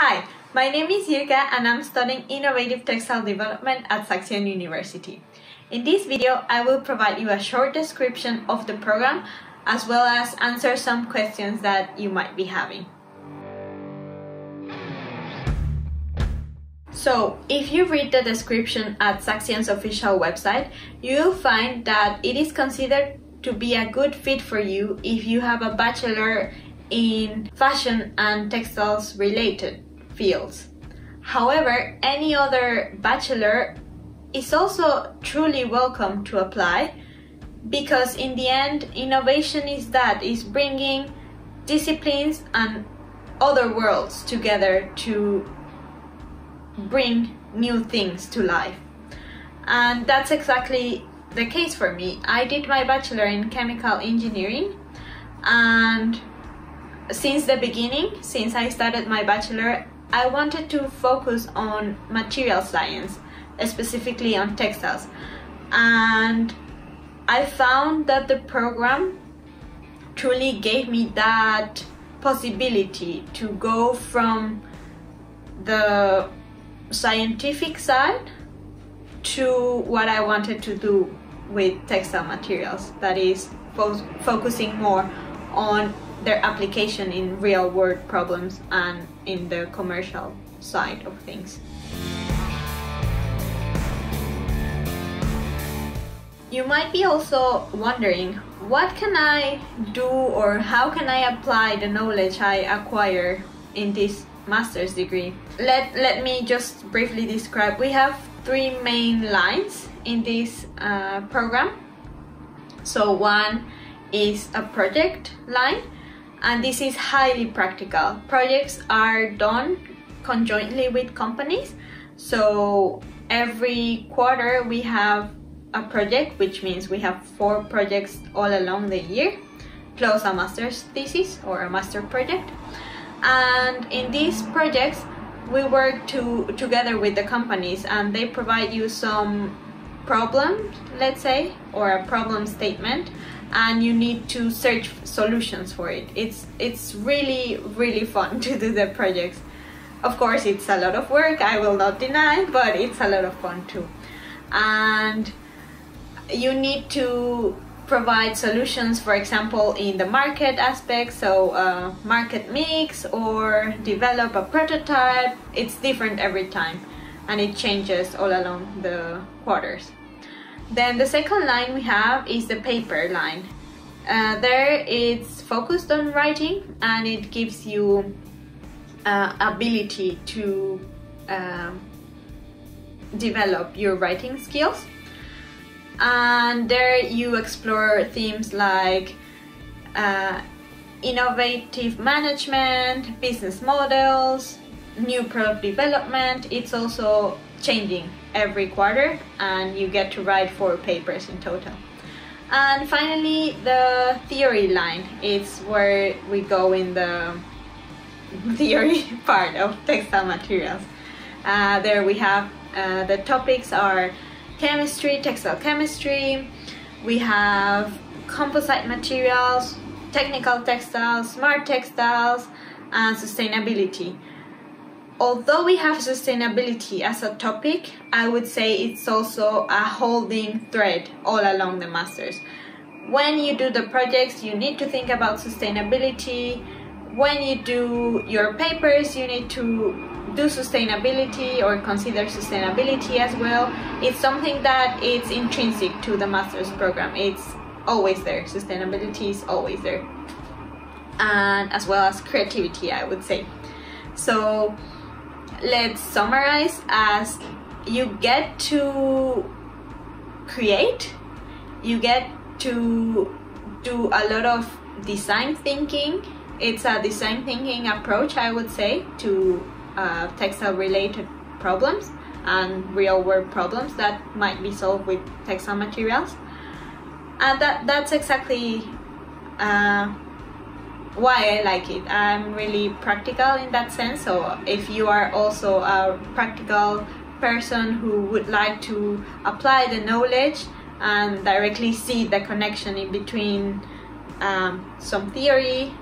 Hi, my name is Jirka and I'm studying Innovative Textile Development at Saxion University. In this video, I will provide you a short description of the program as well as answer some questions that you might be having. So, if you read the description at Saxion's official website, you'll find that it is considered to be a good fit for you if you have a bachelor in fashion and textiles related fields. However, any other bachelor is also truly welcome to apply because in the end innovation is that is bringing disciplines and other worlds together to bring new things to life and that's exactly the case for me i did my bachelor in chemical engineering and since the beginning since i started my bachelor i wanted to focus on material science specifically on textiles. And I found that the program truly gave me that possibility to go from the scientific side to what I wanted to do with textile materials that is fo focusing more on their application in real world problems and in the commercial side of things. You might be also wondering, what can I do or how can I apply the knowledge I acquire in this master's degree? Let, let me just briefly describe. We have three main lines in this uh, program. So one is a project line and this is highly practical. Projects are done conjointly with companies. So every quarter we have a project, which means we have four projects all along the year, plus a master's thesis or a master project. And in these projects, we work to, together with the companies and they provide you some problem, let's say, or a problem statement and you need to search solutions for it. It's, it's really, really fun to do the projects. Of course, it's a lot of work, I will not deny, but it's a lot of fun too. And you need to provide solutions, for example, in the market aspect, so uh, market mix or develop a prototype. It's different every time and it changes all along the quarters. Then the second line we have is the paper line. Uh, there it's focused on writing and it gives you uh, ability to uh, develop your writing skills and there you explore themes like uh, innovative management, business models, new product development. It's also changing every quarter and you get to write four papers in total. And finally, the theory line. It's where we go in the theory part of textile materials. Uh, there we have uh, the topics are chemistry, textile chemistry. We have composite materials, technical textiles, smart textiles, and sustainability. Although we have sustainability as a topic, I would say it's also a holding thread all along the masters. When you do the projects, you need to think about sustainability. When you do your papers, you need to do sustainability or consider sustainability as well. It's something that it's intrinsic to the master's program. It's always there. Sustainability is always there. And as well as creativity, I would say. So let's summarize as you get to create, you get to do a lot of design thinking. It's a design thinking approach, I would say, to uh, textile related problems and real world problems that might be solved with textile materials and that that's exactly uh, why I like it. I'm really practical in that sense. So if you are also a practical person who would like to apply the knowledge and directly see the connection in between um, some theory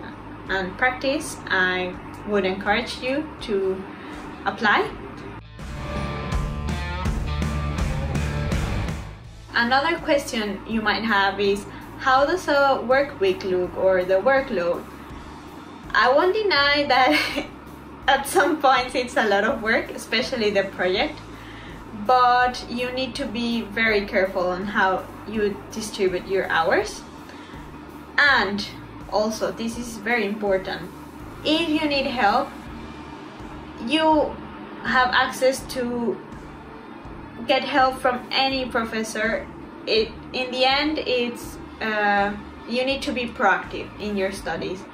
and practice, I would encourage you to apply. Another question you might have is how does a work week look or the workload? I won't deny that at some points it's a lot of work, especially the project, but you need to be very careful on how you distribute your hours. And also, this is very important. If you need help, you have access to get help from any professor. It in the end, it's uh, you need to be proactive in your studies,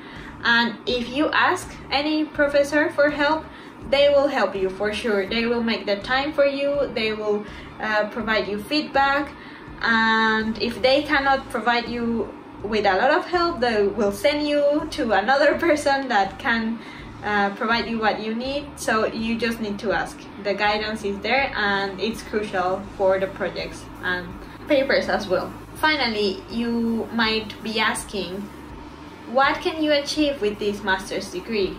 and if you ask any professor for help, they will help you for sure. They will make the time for you. They will uh, provide you feedback, and if they cannot provide you with a lot of help, they will send you to another person that can uh, provide you what you need. So you just need to ask. The guidance is there and it's crucial for the projects and papers as well. Finally, you might be asking, what can you achieve with this master's degree?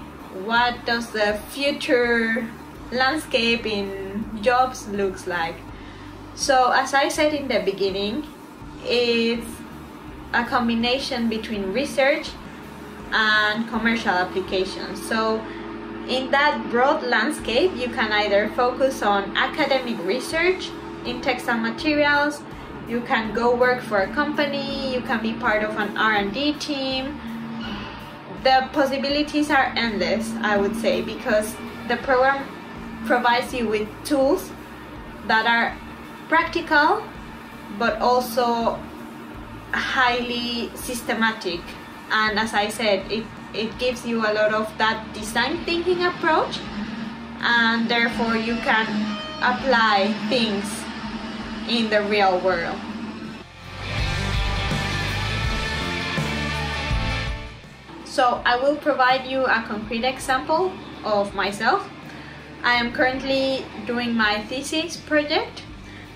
What does the future landscape in jobs looks like? So as I said in the beginning, it's a combination between research and commercial applications. So in that broad landscape, you can either focus on academic research in textile materials, you can go work for a company, you can be part of an R&D team. The possibilities are endless, I would say, because the program provides you with tools that are practical but also highly systematic and as I said it it gives you a lot of that design thinking approach and therefore you can apply things in the real world. So I will provide you a concrete example of myself. I am currently doing my thesis project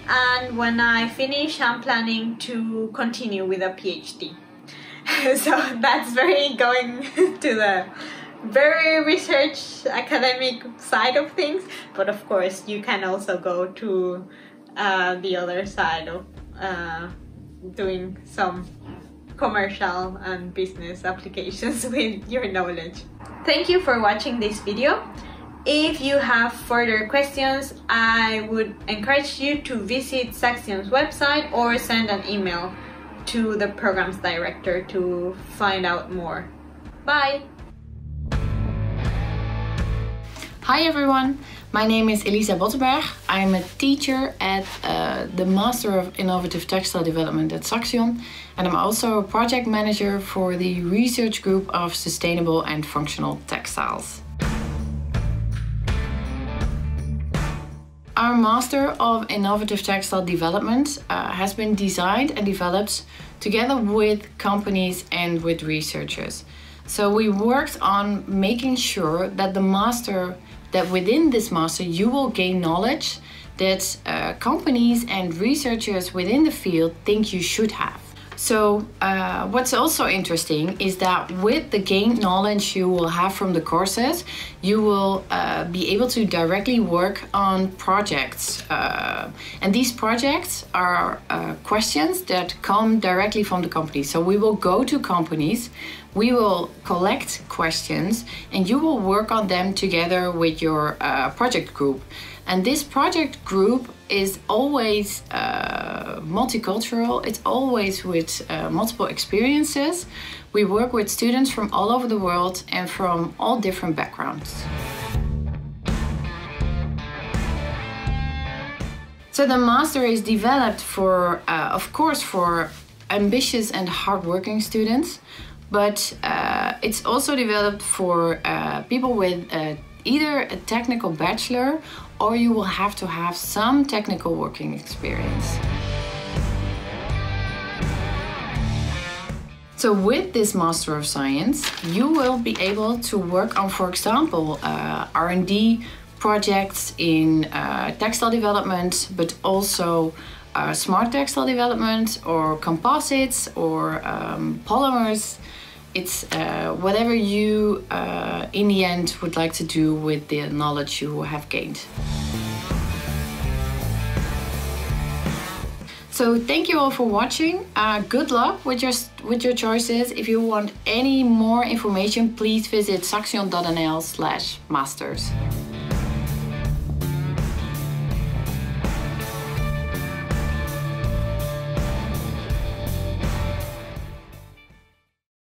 and when I finish I'm planning to continue with a PhD. so that's very going to the very research academic side of things but of course you can also go to uh, the other side of uh, doing some commercial and business applications with your knowledge. Thank you for watching this video. If you have further questions, I would encourage you to visit Saxion's website or send an email to the program's director to find out more. Bye! Hi everyone, my name is Elisa Bottenberg. I'm a teacher at uh, the Master of Innovative Textile Development at Saxion and I'm also a project manager for the research group of sustainable and functional textiles. Our Master of Innovative Textile Development uh, has been designed and developed together with companies and with researchers. So we worked on making sure that the master, that within this master you will gain knowledge that uh, companies and researchers within the field think you should have. So uh, what's also interesting is that with the gained knowledge you will have from the courses, you will uh, be able to directly work on projects. Uh, and these projects are uh, questions that come directly from the company. So we will go to companies, we will collect questions, and you will work on them together with your uh, project group. And this project group is always uh, multicultural, it's always with uh, multiple experiences. We work with students from all over the world and from all different backgrounds. So the master is developed for, uh, of course, for ambitious and hardworking students, but uh, it's also developed for uh, people with uh, either a technical bachelor or you will have to have some technical working experience. So with this Master of Science, you will be able to work on, for example, uh, R&D projects in uh, textile development, but also uh, smart textile development or composites or um, polymers it's uh, whatever you uh, in the end would like to do with the knowledge you have gained. So thank you all for watching. Uh, good luck with your with your choices. If you want any more information, please visit saxion.nl slash masters.